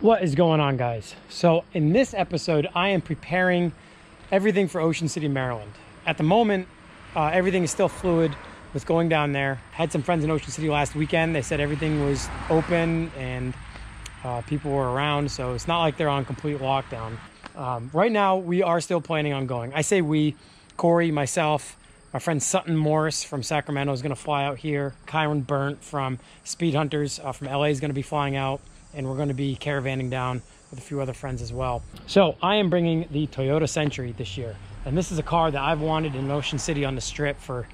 What is going on, guys? So, in this episode, I am preparing everything for Ocean City, Maryland. At the moment, uh, everything is still fluid with going down there. Had some friends in Ocean City last weekend. They said everything was open and uh, people were around, so it's not like they're on complete lockdown. Um, right now, we are still planning on going. I say we, Corey, myself, my friend Sutton Morris from Sacramento is going to fly out here. Keiron Berndt from Speedhunters uh, from LA is going to be flying out and we're going to be caravanning down with a few other friends as well. So I am bringing the Toyota Century this year. And this is a car that I've wanted in Ocean City on the strip for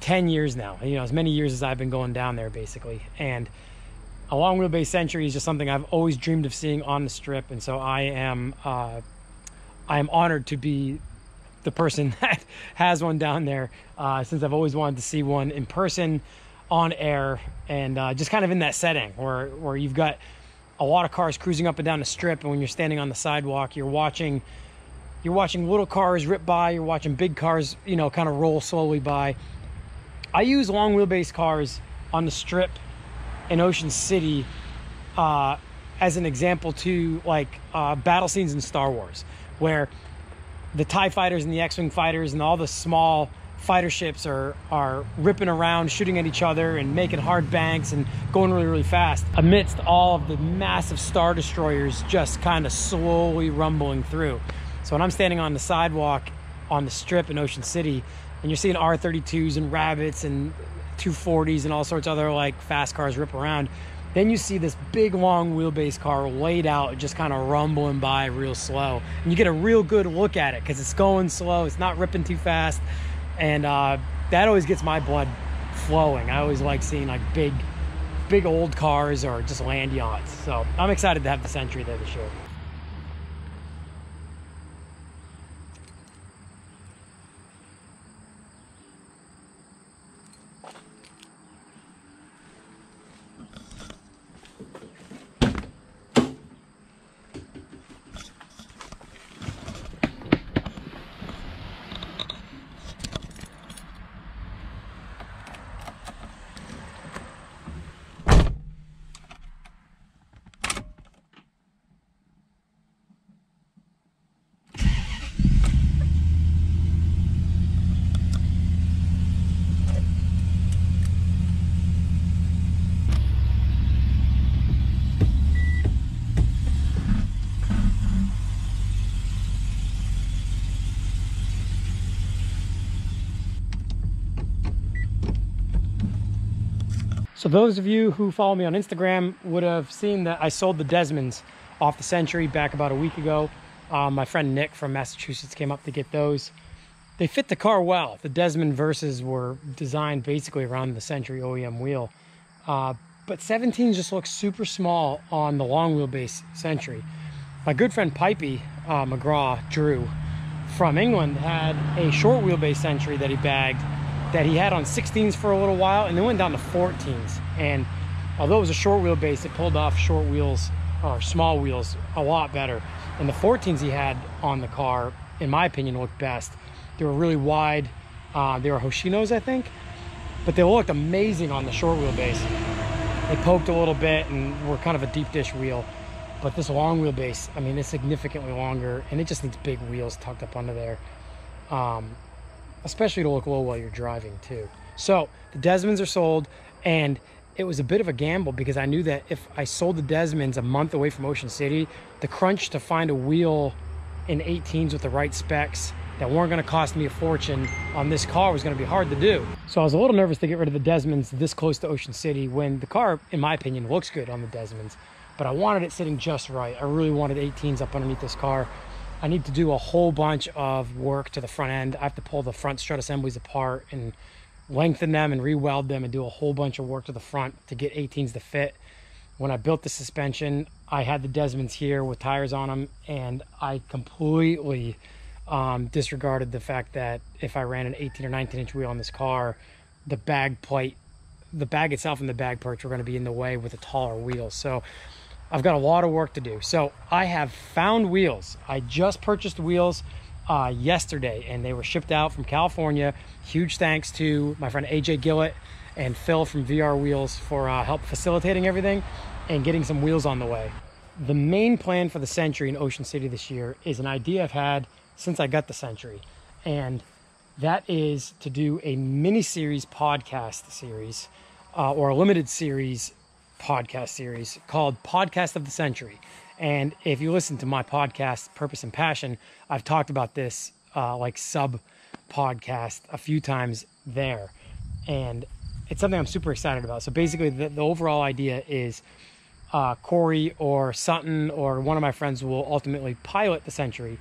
10 years now. You know, as many years as I've been going down there basically. And a long wheelbase Century is just something I've always dreamed of seeing on the strip. And so I am, uh, I am honored to be the person that has one down there uh, since I've always wanted to see one in person on air and uh, just kind of in that setting where, where you've got a lot of cars cruising up and down the strip and when you're standing on the sidewalk you're watching you're watching little cars rip by you're watching big cars you know kind of roll slowly by. I use long wheelbase cars on the strip in ocean city uh, as an example to like uh, battle scenes in star wars where the tie fighters and the x-wing fighters and all the small fighter ships are are ripping around, shooting at each other and making hard banks and going really, really fast amidst all of the massive star destroyers just kind of slowly rumbling through. So when I'm standing on the sidewalk on the strip in Ocean City and you're seeing R32s and rabbits and 240s and all sorts of other like fast cars rip around, then you see this big long wheelbase car laid out, just kind of rumbling by real slow. And you get a real good look at it because it's going slow, it's not ripping too fast and uh, that always gets my blood flowing. I always like seeing like big, big old cars or just land yachts. So I'm excited to have the Century there this year. So those of you who follow me on Instagram would have seen that I sold the Desmonds off the Century back about a week ago. Um, my friend Nick from Massachusetts came up to get those. They fit the car well. The Desmond Versas were designed basically around the Century OEM wheel. Uh, but 17 just looks super small on the long wheelbase Century. My good friend Pipey uh, McGraw, Drew, from England, had a short wheelbase Century that he bagged that he had on 16s for a little while and then went down to 14s. And although it was a short wheelbase, it pulled off short wheels or small wheels a lot better. And the 14s he had on the car, in my opinion, looked best. They were really wide. Uh, they were Hoshinos, I think, but they looked amazing on the short wheelbase. They poked a little bit and were kind of a deep dish wheel. But this long wheelbase, I mean, it's significantly longer and it just needs big wheels tucked up under there. Um, especially to look low while you're driving too. So the Desmonds are sold and it was a bit of a gamble because I knew that if I sold the Desmonds a month away from Ocean City, the crunch to find a wheel in 18s with the right specs that weren't going to cost me a fortune on this car was going to be hard to do. So I was a little nervous to get rid of the Desmonds this close to Ocean City when the car, in my opinion, looks good on the Desmonds. But I wanted it sitting just right. I really wanted 18s up underneath this car. I need to do a whole bunch of work to the front end. I have to pull the front strut assemblies apart and lengthen them and re-weld them and do a whole bunch of work to the front to get 18s to fit. When I built the suspension, I had the Desmonds here with tires on them and I completely um, disregarded the fact that if I ran an 18 or 19 inch wheel on this car, the bag plate, the bag itself and the bag perch were going to be in the way with a taller wheel. So I've got a lot of work to do. So I have found wheels. I just purchased wheels uh, yesterday and they were shipped out from California. Huge thanks to my friend AJ Gillett and Phil from VR Wheels for uh, help facilitating everything and getting some wheels on the way. the main plan for the Century in Ocean City this year is an idea I've had since I got the Century. And that is to do a mini series podcast series uh, or a limited series podcast series called Podcast of the Century. And if you listen to my podcast, Purpose and Passion, I've talked about this uh, like sub podcast a few times there. And it's something I'm super excited about. So basically, the, the overall idea is uh, Corey or Sutton or one of my friends will ultimately pilot the Century,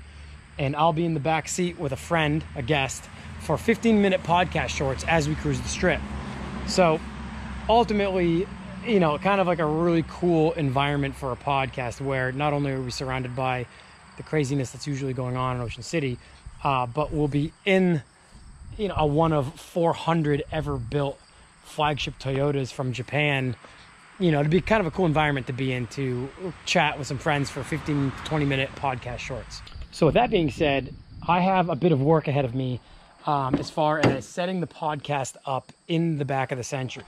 and I'll be in the back seat with a friend, a guest, for 15 minute podcast shorts as we cruise the strip. So ultimately, you know, kind of like a really cool environment for a podcast where not only are we surrounded by the craziness that's usually going on in Ocean City, uh, but we'll be in, you know, a one of 400 ever built flagship Toyotas from Japan. You know, to be kind of a cool environment to be in to chat with some friends for 15, 20 minute podcast shorts. So, with that being said, I have a bit of work ahead of me um, as far as setting the podcast up in the back of the Century.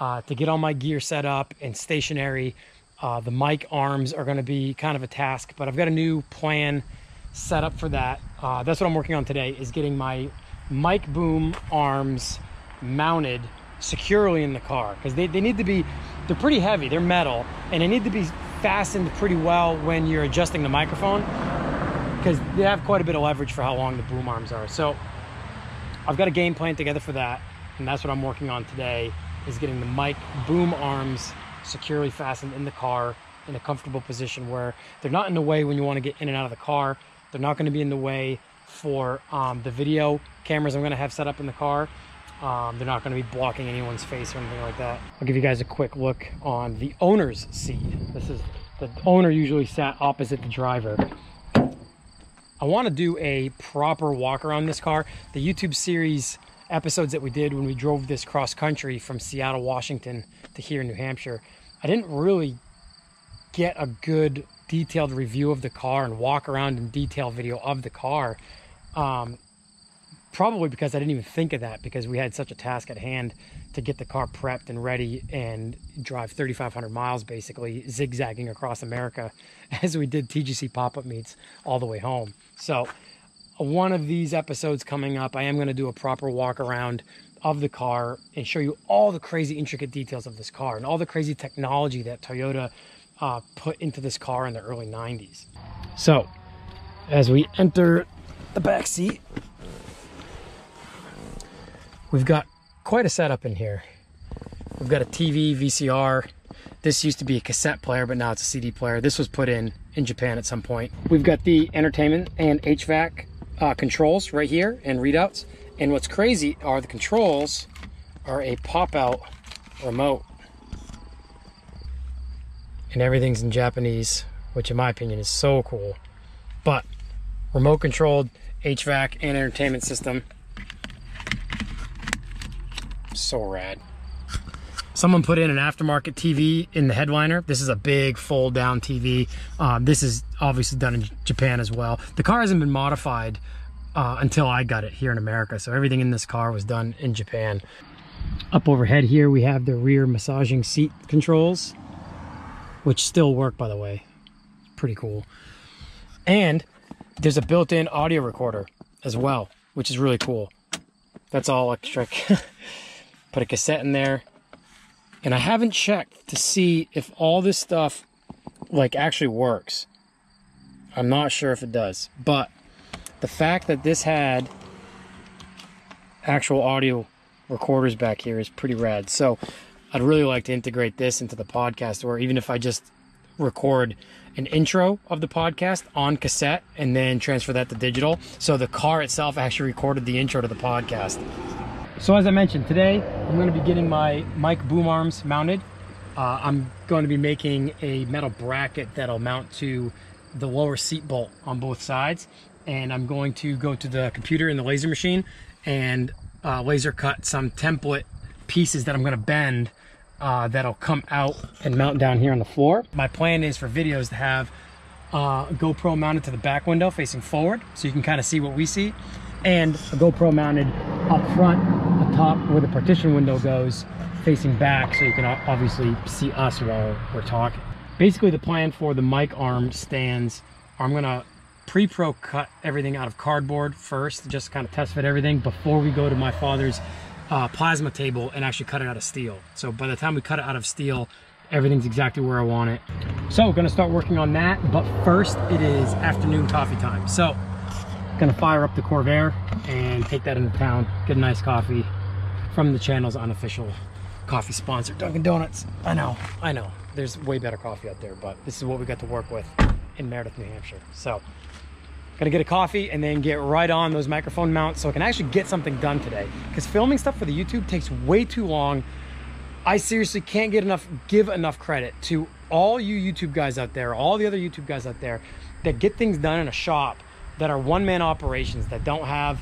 Uh, to get all my gear set up and stationary. Uh, the mic arms are going to be kind of a task, but I've got a new plan set up for that. Uh, that's what I'm working on today is getting my mic boom arms mounted securely in the car because they, they need to be, they're pretty heavy, they're metal, and they need to be fastened pretty well when you're adjusting the microphone because they have quite a bit of leverage for how long the boom arms are. So I've got a game plan together for that, and that's what I'm working on today is getting the mic boom arms securely fastened in the car in a comfortable position where they're not in the way when you want to get in and out of the car. They're not going to be in the way for um, the video cameras I'm going to have set up in the car. Um, they're not going to be blocking anyone's face or anything like that. I'll give you guys a quick look on the owner's seat. This is the owner usually sat opposite the driver. I want to do a proper walk around this car. The YouTube series episodes that we did when we drove this cross country from Seattle, Washington to here in New Hampshire, I didn't really get a good detailed review of the car and walk around in detail video of the car. Um, probably because I didn't even think of that because we had such a task at hand to get the car prepped and ready and drive 3,500 miles basically zigzagging across America as we did TGC pop-up meets all the way home. So one of these episodes coming up, I am going to do a proper walk around of the car and show you all the crazy intricate details of this car and all the crazy technology that Toyota uh, put into this car in the early 90s. So, as we enter the back seat, we've got quite a setup in here. We've got a TV, VCR. This used to be a cassette player, but now it's a CD player. This was put in in Japan at some point. We've got the entertainment and HVAC uh, controls right here and readouts. And what's crazy are the controls are a pop-out remote. And everything's in Japanese, which in my opinion is so cool. But remote controlled HVAC and entertainment system. So rad. Someone put in an aftermarket TV in the headliner. This is a big fold down TV. Um, this is obviously done in Japan as well. The car hasn't been modified uh, until I got it here in America. So everything in this car was done in Japan. Up overhead here, we have the rear massaging seat controls, which still work, by the way. Pretty cool. And there's a built-in audio recorder as well, which is really cool. That's all electric. Put a cassette in there, and I haven't checked to see if all this stuff like actually works. I'm not sure if it does, but the fact that this had actual audio recorders back here is pretty rad. So I'd really like to integrate this into the podcast, or even if I just record an intro of the podcast on cassette and then transfer that to digital. So the car itself actually recorded the intro to the podcast. So as I mentioned, today I'm going to be getting my mic boom arms mounted. Uh, I'm going to be making a metal bracket that'll mount to the lower seat bolt on both sides. And I'm going to go to the computer in the laser machine and uh, laser cut some template pieces that I'm going to bend uh, that'll come out and mount down here on the floor. My plan is for videos to have uh, GoPro mounted to the back window facing forward so you can kind of see what we see and a GoPro mounted up front top where the partition window goes facing back so you can obviously see us while we're talking. basically the plan for the mic arm stands, I'm gonna pre-pro cut everything out of cardboard first, just kind of test fit everything before we go to my father's uh, plasma table and actually cut it out of steel. So by the time we cut it out of steel, everything's exactly where I want it. So gonna start working on that, but first it is afternoon coffee time. So gonna fire up the Corvair and take that into town, get a nice coffee from the channel's unofficial coffee sponsor, Dunkin' Donuts. I know, I know, there's way better coffee out there, but this is what we got to work with in Meredith, New Hampshire. So Gonna get a coffee and then get right on those microphone mounts so I can actually get something done today. Because filming stuff for the YouTube takes way too long. I seriously can't get enough, give enough credit to all you YouTube guys out there, all the other YouTube guys out there that get things done in a shop that are one-man operations that don't have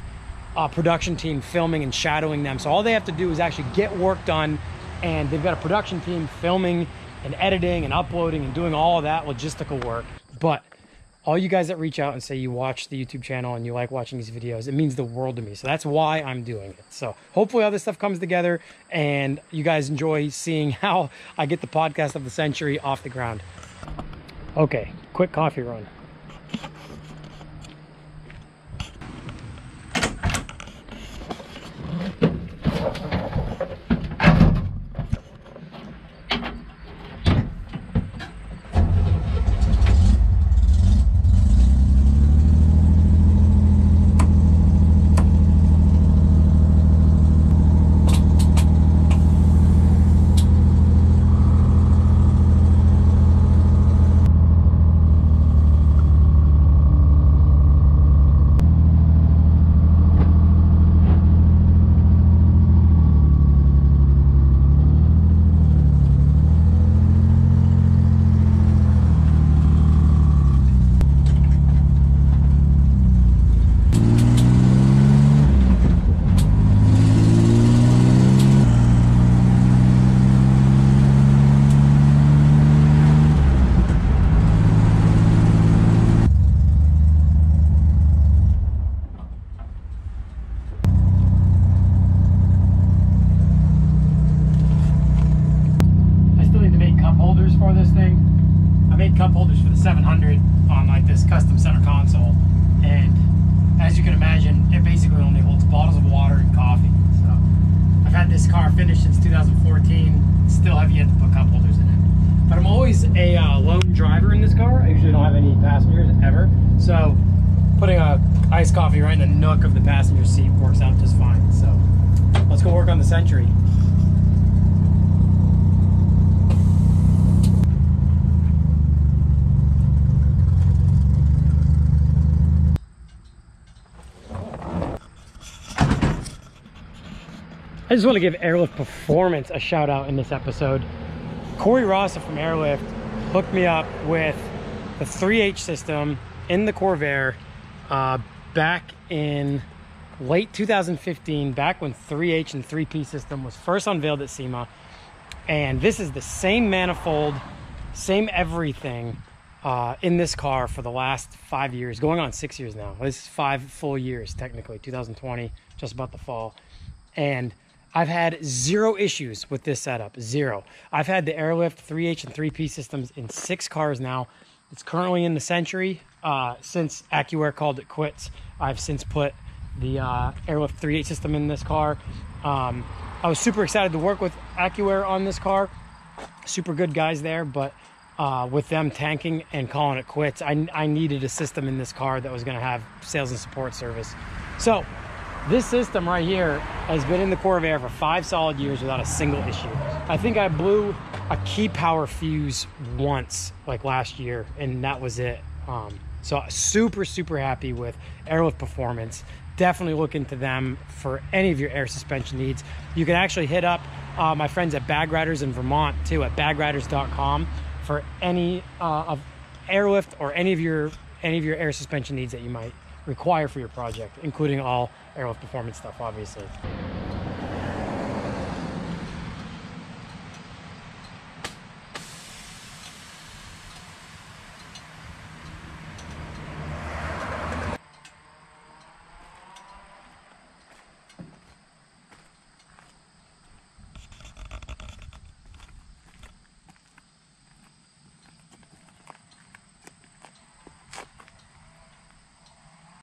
a production team filming and shadowing them. So all they have to do is actually get work done and they've got a production team filming and editing and uploading and doing all that logistical work. But all you guys that reach out and say you watch the YouTube channel and you like watching these videos, it means the world to me. So that's why I'm doing it. So hopefully all this stuff comes together and you guys enjoy seeing how I get the podcast of the century off the ground. Okay, quick coffee run. I still need to make cup holders for this thing. I made cup holders for the 700 on like this custom center console, and as you can imagine, it basically only holds bottles of water and coffee. So I've had this car finished since 2014. Still have yet to put cup holders in it. But I'm always a uh, lone driver in this car. I usually don't have any passengers ever. So putting a iced coffee right in the nook of the passenger seat works out just fine. So let's go work on the Century. I just want to give Airlift Performance a shout out in this episode. Corey Rossa from Airlift hooked me up with the 3H system in the Corvair uh, back in late 2015, back when 3H and 3P system was first unveiled at SEMA. And this is the same manifold, same everything uh, in this car for the last five years, going on six years now. This is five full years, technically, 2020, just about the fall. And I've had zero issues with this setup, zero. I've had the Airlift 3H and 3P systems in six cars now. It's currently in the Century. Uh, since AccuAir called it quits, I've since put the uh, Airlift 3H system in this car. Um, I was super excited to work with AccuAir on this car. Super good guys there, but uh, with them tanking and calling it quits, I, I needed a system in this car that was going to have sales and support service. So this system right here has been in the Corvair for five solid years without a single issue. I think I blew a key power fuse once, like last year, and that was it. Um, so super, super happy with Airlift Performance. Definitely look into them for any of your air suspension needs. You can actually hit up uh, my friends at Bag Riders in Vermont too at bagriders.com for any uh, of airlift or any of your any of your air suspension needs that you might require for your project, including all Airlift Performance stuff, obviously.